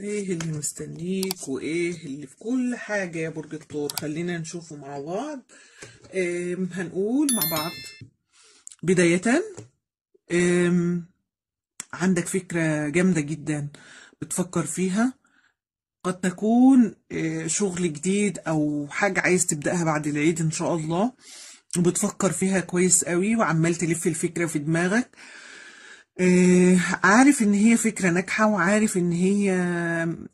إيه اللي مستنيك وايه اللي في كل حاجة يا برج الثور خلينا نشوفه مع بعض. آم، هنقول مع بعض. بداية آم، عندك فكرة جامدة جدا بتفكر فيها. قد تكون آه، شغل جديد أو حاجة عايز تبدأها بعد العيد إن شاء الله. وبتفكر فيها كويس قوي وعمال تلف الفكرة في دماغك. عارف إن هي فكرة ناجحة وعارف إن هي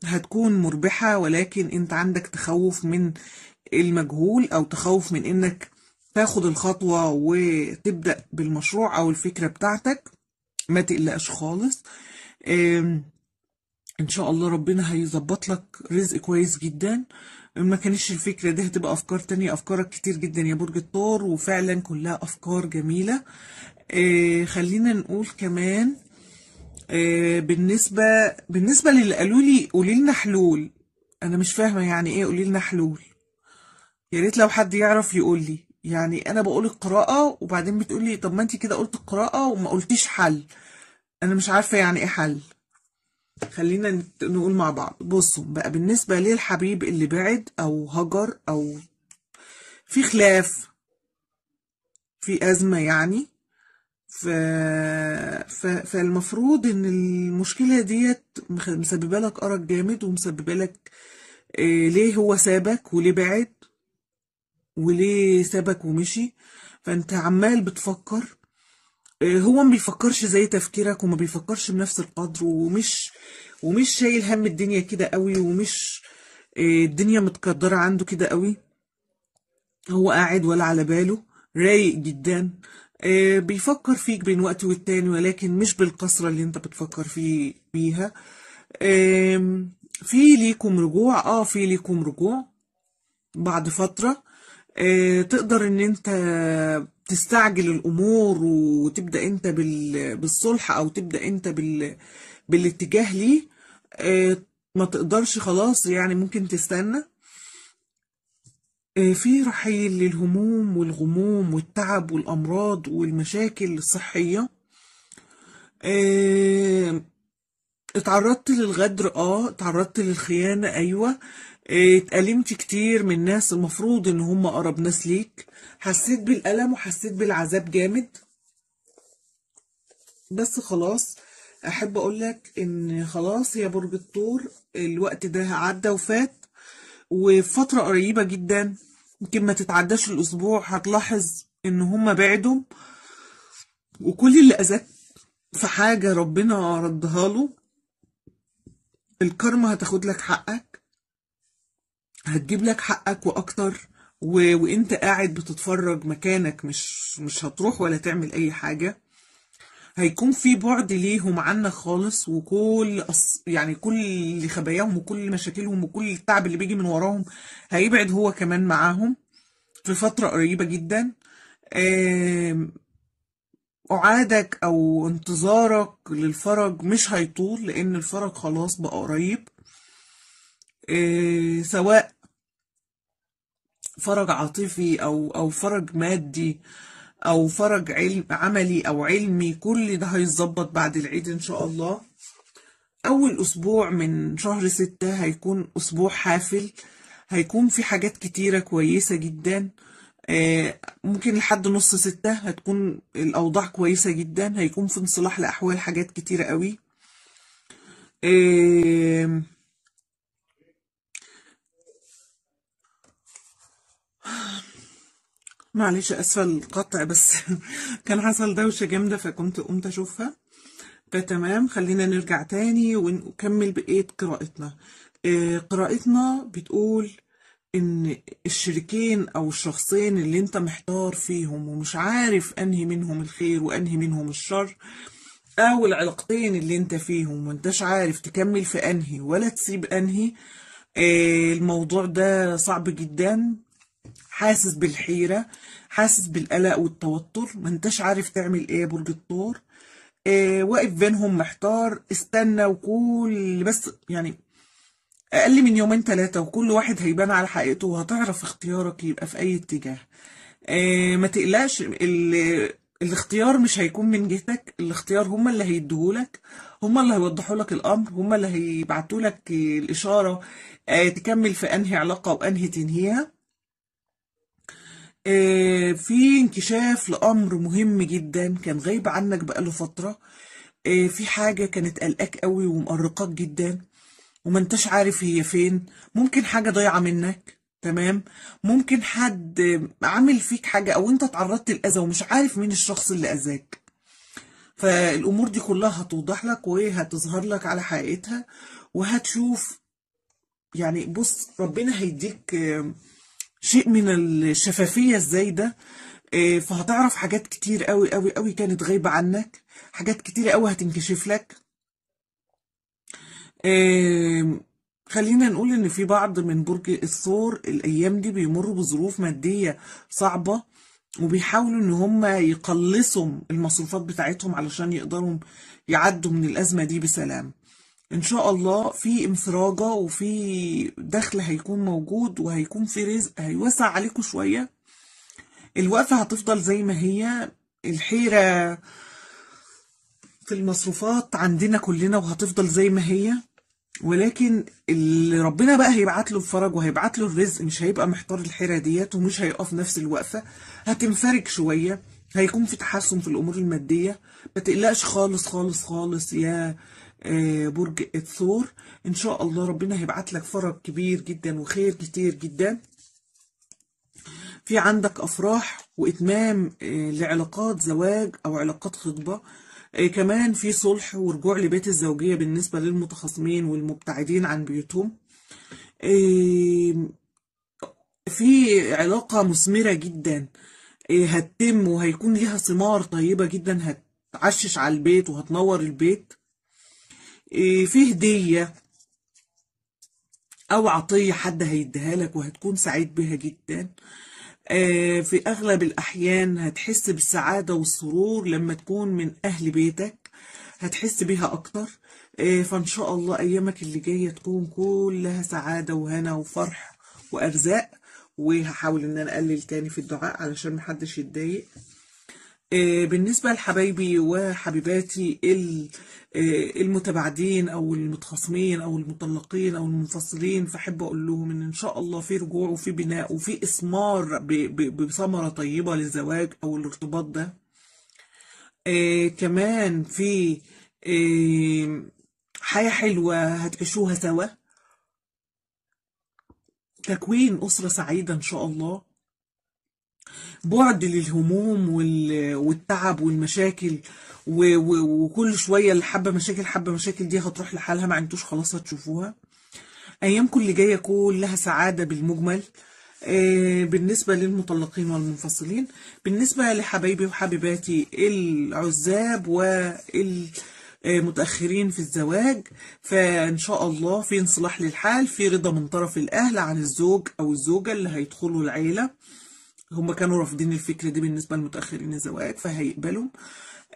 هتكون مربحة ولكن أنت عندك تخوف من المجهول أو تخوف من إنك تاخد الخطوة وتبدأ بالمشروع أو الفكرة بتاعتك. ما تقلقش خالص. إن شاء الله ربنا هيظبط لك رزق كويس جدا. ما كانش الفكرة دي هتبقى أفكار تانية. أفكارك كتير جدا يا برج الثور وفعلا كلها أفكار جميلة. آه خلينا نقول كمان آه بالنسبة بالنسبة للي قالوا لي قولي لنا حلول. أنا مش فاهمة يعني إيه قولي لنا حلول. يا ريت لو حد يعرف يقول لي. يعني أنا بقول القراءة وبعدين بتقول لي طب ما أنت كده قلت القراءة وما قلتيش حل. أنا مش عارفة يعني إيه حل. خلينا نقول مع بعض. بصوا بقى بالنسبة للحبيب اللي بعد أو هجر أو في خلاف في أزمة يعني ف... ف... فالمفروض إن المشكلة ديت مسببة لك أرق جامد ومسببة لك إيه ليه هو سابك وليه بعد وليه سابك ومشي. فأنت عمال بتفكر إيه هو ما بيفكرش زي تفكيرك وما بيفكرش بنفس القدر ومش ومش شايل هم الدنيا كده قوي ومش إيه الدنيا متقدرة عنده كده قوي. هو قاعد ولا على باله رايق جدا. بيفكر فيك بين وقت والتاني ولكن مش بالكثرة اللي انت بتفكر فيه بيها في ليكم رجوع. آه في ليكم رجوع بعد فترة. آه، تقدر ان انت تستعجل الأمور وتبدأ انت بال- بالصلح أو تبدأ انت بال بالاتجاه ليه. آه، ما تقدرش خلاص يعني ممكن تستنى. آه، في رحيل للهموم والغموم والتعب والأمراض والمشاكل الصحية. آه، اتعرضت للغدر آه اتعرضت للخيانة أيوه. آه، اتألمت كتير من ناس المفروض إن هم أقرب ناس ليك. حسيت بالألم وحسيت بالعذاب جامد. بس خلاص أحب أقولك إن خلاص يا برج الثور الوقت ده عدى وفات. وفي فترة قريبة جدا يمكن ما تتعداش الأسبوع هتلاحظ إن هما بعدوا. وكل اللي أذاك في حاجة ربنا ردها له الكارما هتاخد لك حقك هتجيب لك حقك وأكتر و... وإنت قاعد بتتفرج مكانك مش مش هتروح ولا تعمل أي حاجة. هيكون في بعد ليهم عنك خالص وكل أص... يعني كل خباياهم وكل مشاكلهم وكل التعب اللي بيجي من وراهم هيبعد هو كمان معاهم في فترة قريبة جدا. أعادك أو انتظارك للفرج مش هيطول لأن الفرج خلاص بقى قريب. سواء فرج عاطفي أو أو فرج مادي أو فرج علم عملي أو علمي كل ده هيتظبط بعد العيد إن شاء الله. أول أسبوع من شهر ستة هيكون أسبوع حافل. هيكون في حاجات كتيرة كويسة جدا. آه، ممكن لحد نص ستة هتكون الأوضاع كويسة جدا. هيكون في انصلاح لأحوال حاجات كتيرة قوي. معلش أسفة القطع بس كان حصل دوشة جامدة فكنت قمت أشوفها. فتمام خلينا نرجع تاني ونكمل بقية قراءتنا. آه، قراءتنا بتقول إن الشريكين أو الشخصين اللي أنت محتار فيهم ومش عارف أنهي منهم الخير وأنهي منهم الشر أو العلاقتين اللي أنت فيهم وأنتش عارف تكمل في أنهي ولا تسيب أنهي آه، الموضوع ده صعب جدا. حاسس بالحيرة حاسس بالقلق والتوتر ما انتش عارف تعمل إيه برج الثور آه واقف بينهم محتار استنى وكل بس يعني أقل من يومين ثلاثة وكل واحد هيبان على حقيقته وهتعرف اختيارك يبقى في أي اتجاه. آه ما تقلقش ال- الاختيار مش هيكون من جهتك الاختيار هما اللي هيديهولك هما اللي هيوضحوا لك الأمر هما اللي هيبعتوا لك الإشارة آه، تكمل في أنهي علاقة وأنهي تنهيها. في انكشاف لأمر مهم جدا كان غايب عنك بقاله فترة. آه، في حاجة كانت قلقاك قوي ومقرقاك جدا وما انتش عارف هي فين. ممكن حاجة ضايعة منك تمام؟ ممكن حد عامل فيك حاجة أو انت تعرضت لأذى ومش عارف مين الشخص اللي أذاك. فالأمور دي كلها هتوضح لك وهتظهر لك على حقيقتها وهتشوف. يعني بص ربنا هيديك آه، شيء من الشفافية الزايدة. آه، فهتعرف حاجات كتير قوي قوي قوي كانت غايبة عنك. حاجات كتير قوي هتنكشف لك. خلينا نقول إن في بعض من برج الثور الأيام دي بيمروا بظروف مادية صعبة وبيحاولوا إن هم يقلصوا المصروفات بتاعتهم علشان يقدروا يعدوا من الأزمة دي بسلام. إن شاء الله في انفراجة وفي دخل هيكون موجود وهيكون في رزق هيوسع عليكم شوية. الوقفة هتفضل زي ما هي. الحيرة في المصروفات عندنا كلنا وهتفضل زي ما هي. ولكن اللي ربنا بقى هيبعت له الفرج وهيبعت له الرزق مش هيبقى محتار الحيرة ديت ومش هيقف نفس الوقفة. هتنفرج شوية. هيكون في تحسن في الأمور المادية. ما تقلقش خالص خالص خالص. يا برج الثور إن شاء الله ربنا هيبعت لك فرج كبير جدا وخير كتير جدا. في عندك أفراح وإتمام آه، لعلاقات زواج أو علاقات خطبة. آه، كمان في صلح ورجوع لبيت الزوجية بالنسبة للمتخاصمين والمبتعدين عن بيوتهم. آه، في علاقة مثمرة جدا. آه، هتتم وهيكون ليها ثمار طيبة جدا. هتعشش على البيت وهتنور البيت. آه، في هدية أو عطية حد هيديها لك وهتكون سعيد بها جدا. آه، في أغلب الأحيان هتحس بالسعادة والسرور لما تكون من أهل بيتك. هتحس بيها أكتر. آه، فإن شاء الله أيامك اللي جاية تكون كلها سعادة وهنا وفرح وأرزاق. وهحاول إن أنا أقلل تاني في الدعاء علشان محدش يتضايق. بالنسبة لحبايبي وحبيباتي آه، المتباعدين أو المتخاصمين أو المطلقين أو المنفصلين فأحب أقول لهم إن إن شاء الله في رجوع وفي بناء وفي إثمار بثمرة طيبة للزواج أو الارتباط ده. آه، كمان في آه، حياة حلوة هتعيشوها سوا. تكوين أسرة سعيدة إن شاء الله. بعد للهموم وال- والتعب والمشاكل وكل شوية اللي حابة مشاكل حابة مشاكل دي هتروح لحالها ما انتوش خلاص هتشوفوها. أيامكم اللي جاية كلها سعادة بالمجمل. آه، بالنسبة للمطلقين والمنفصلين بالنسبة لحبايبي وحبيباتي العزاب والمتأخرين في الزواج فإن شاء الله في انصلاح للحال في رضا من طرف الأهل عن الزوج أو الزوجة اللي هيدخلوا العيلة. هم كانوا رافضين الفكرة دي بالنسبة للمتأخرين الزواج فهيقبلوا.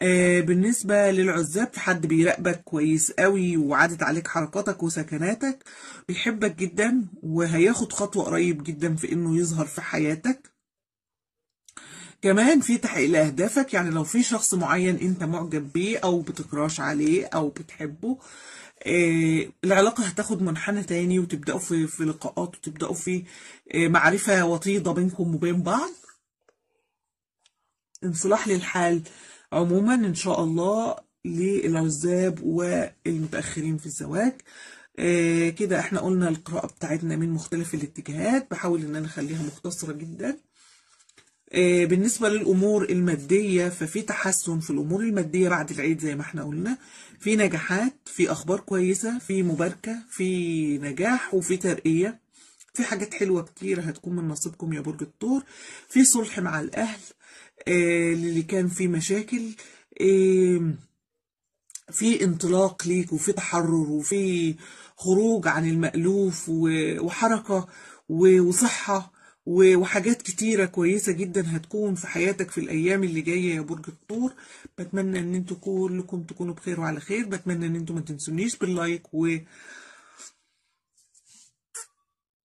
آه، بالنسبة للعزاب في حد بيراقبك كويس قوي وعادت عليك حركاتك وسكناتك بيحبك جدا وهياخد خطوة قريب جدا في إنه يظهر في حياتك. كمان في تحقيق لأهدافك يعني لو في شخص معين أنت معجب بيه أو بتكراش عليه أو بتحبه آه، العلاقة هتاخد منحنى تاني وتبدأوا في في لقاءات وتبدأوا في آه، معرفة وطيدة بينكم وبين بعض. انصلاح للحال عموما إن شاء الله للعزاب والمتأخرين في الزواج. آه كده إحنا قلنا القراءة بتاعتنا من مختلف الاتجاهات بحاول إن أنا أخليها مختصرة جدا. بالنسبة للأمور المادية ففي تحسن في الأمور المادية بعد العيد زي ما إحنا قلنا. في نجاحات في أخبار كويسة في مباركة في نجاح وفي ترقية. في حاجات حلوة كتير هتكون من نصيبكم يا برج الثور في صلح مع الأهل آه اللي كان في مشاكل آه في انطلاق ليك وفي تحرر وفي خروج عن المألوف وحركة وصحة. وحاجات كتيرة كويسة جدا هتكون في حياتك في الأيام اللي جاية يا برج الثور بتمنى إن أنتوا كلكم تكونوا بخير وعلى خير. بتمنى إن أنتوا ما تنسونيش باللايك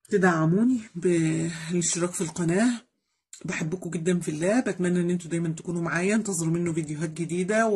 وتدعموني بالاشتراك في القناة. بحبكم جدا في الله. بتمنى إن أنتوا دايما تكونوا معايا. انتظروا منه فيديوهات جديدة